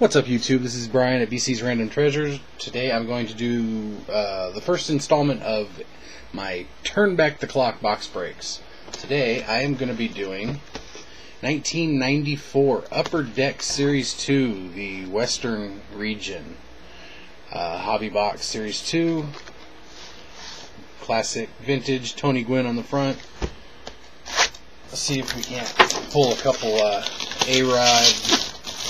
What's up, YouTube? This is Brian at BC's Random Treasures. Today I'm going to do uh, the first installment of my Turn Back the Clock box breaks. Today I am going to be doing 1994 Upper Deck Series 2, the Western region. Uh, Hobby Box Series 2, classic vintage Tony Gwynn on the front. Let's see if we can't pull a couple uh, A-Rod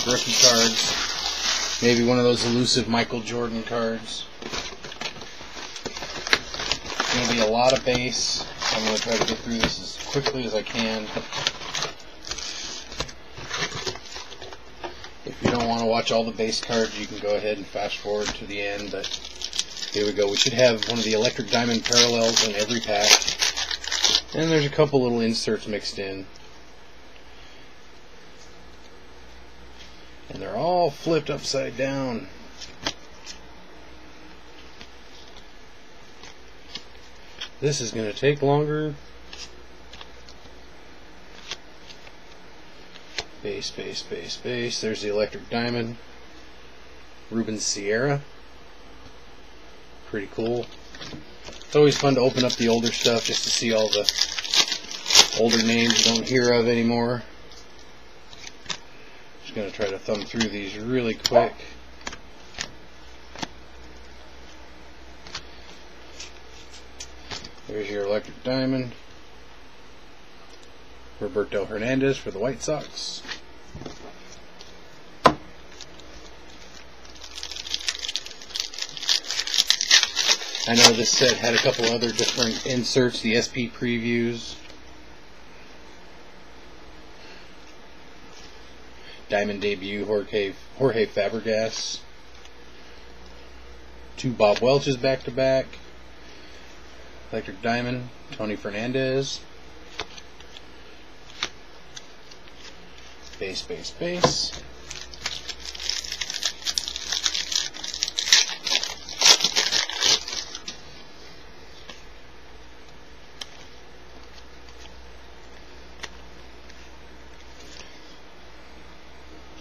rookie cards. Maybe one of those elusive Michael Jordan cards. It's going to be a lot of base. I'm going to try to get through this as quickly as I can. If you don't want to watch all the base cards, you can go ahead and fast forward to the end. But here we go. We should have one of the Electric Diamond parallels in every pack. And there's a couple little inserts mixed in. And they're all flipped upside down. This is going to take longer. Base, base, base, base. There's the electric diamond. Ruben Sierra. Pretty cool. It's always fun to open up the older stuff just to see all the older names you don't hear of anymore going to try to thumb through these really quick. There's your electric diamond. Roberto Hernandez for the White Sox. I know this set had a couple other different inserts, the SP previews. Diamond debut, Jorge, Jorge Fabregas. Two Bob Welch's back to back. Electric Diamond, Tony Fernandez. Base, base, base.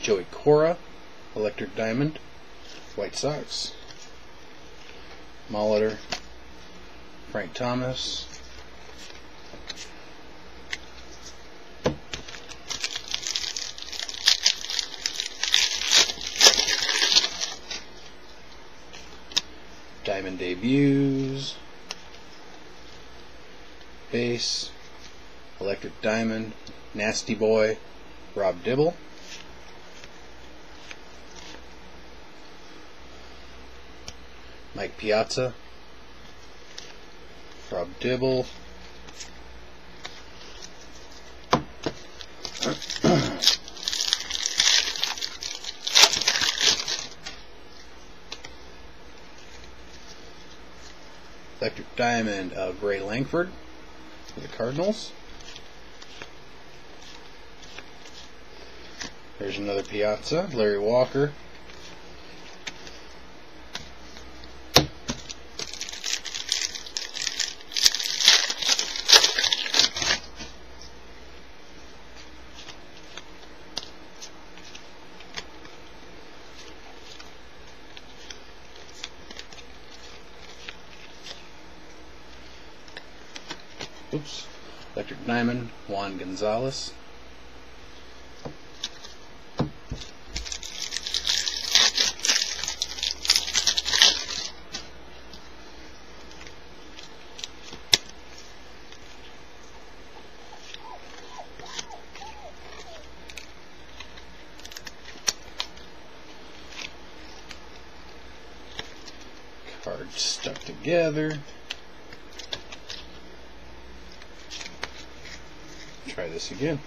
Joey Cora, Electric Diamond, White Sox, Molitor, Frank Thomas, Diamond debuts, base, Electric Diamond, Nasty Boy, Rob Dibble. Mike Piazza, Rob Dibble, Electric Diamond of Ray Lankford for the Cardinals. There's another Piazza, Larry Walker, Oops. Electric Diamond, Juan Gonzalez. Cards stuck together. Try this again.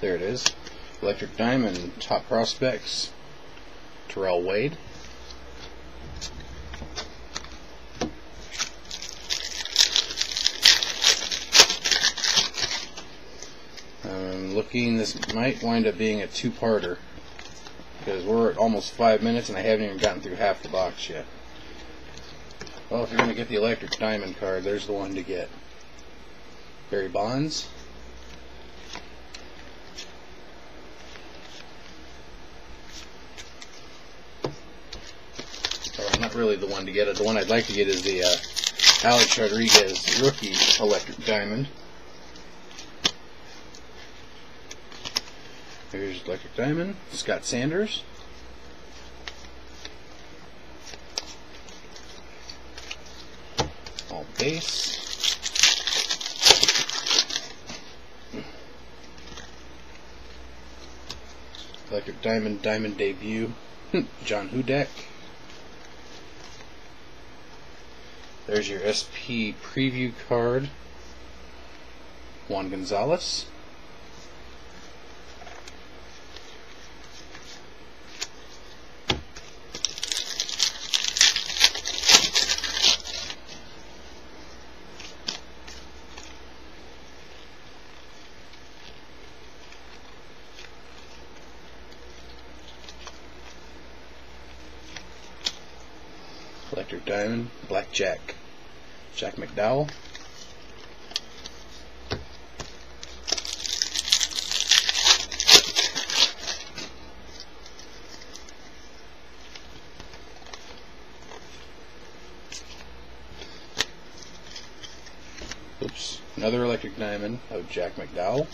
There it is. Electric Diamond, Top Prospects, Terrell Wade. I'm looking, this might wind up being a two-parter because we're at almost five minutes and I haven't even gotten through half the box yet. Well, if you're going to get the Electric Diamond card, there's the one to get. Barry Bonds. Well, not really the one to get. It. The one I'd like to get is the uh, Alex Rodriguez rookie electric diamond. Here's electric diamond. Scott Sanders. All base. Electric Diamond Diamond debut. John Hudek. There's your SP preview card. Juan Gonzalez. Electric Diamond, Blackjack, Jack Jack McDowell. Oops, another Electric Diamond of Jack McDowell.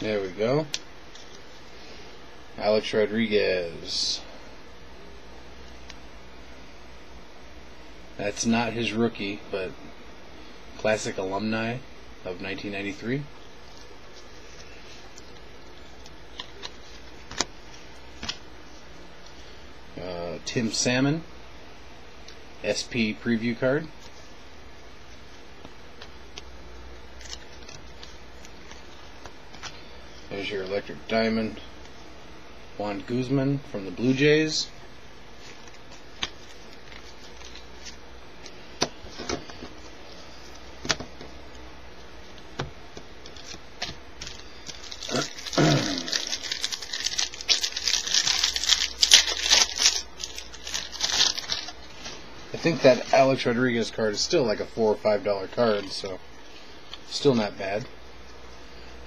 There we go. Alex Rodriguez. That's not his rookie, but classic alumni of 1993. Uh, Tim Salmon, SP preview card. There's your electric diamond. Juan Guzman from the Blue Jays. I think that Alex Rodriguez card is still like a four or five dollar card, so still not bad.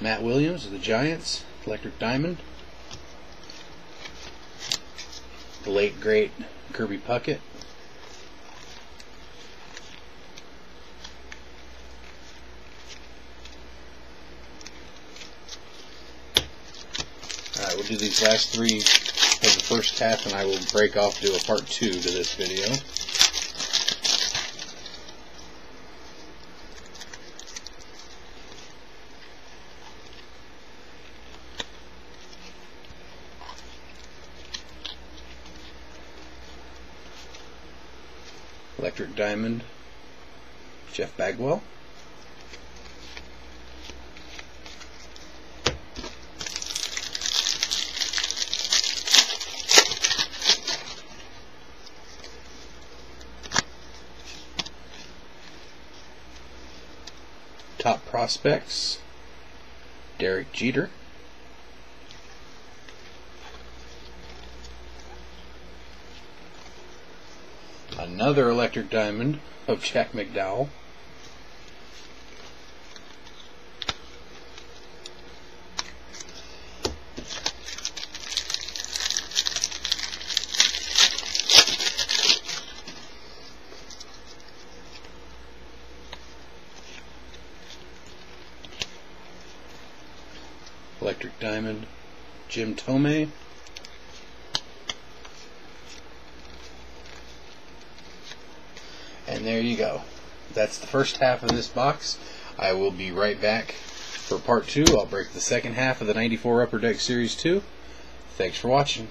Matt Williams of the Giants, Electric Diamond. The late great Kirby Puckett. Alright, we'll do these last three of the first half and I will break off do a part two to this video. Electric Diamond, Jeff Bagwell. Top prospects, Derek Jeter. Another electric diamond of Jack McDowell. Electric Diamond, Jim Thome. And there you go. That's the first half of this box. I will be right back for part two. I'll break the second half of the 94 Upper Deck Series 2. Thanks for watching.